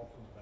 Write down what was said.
all comes back.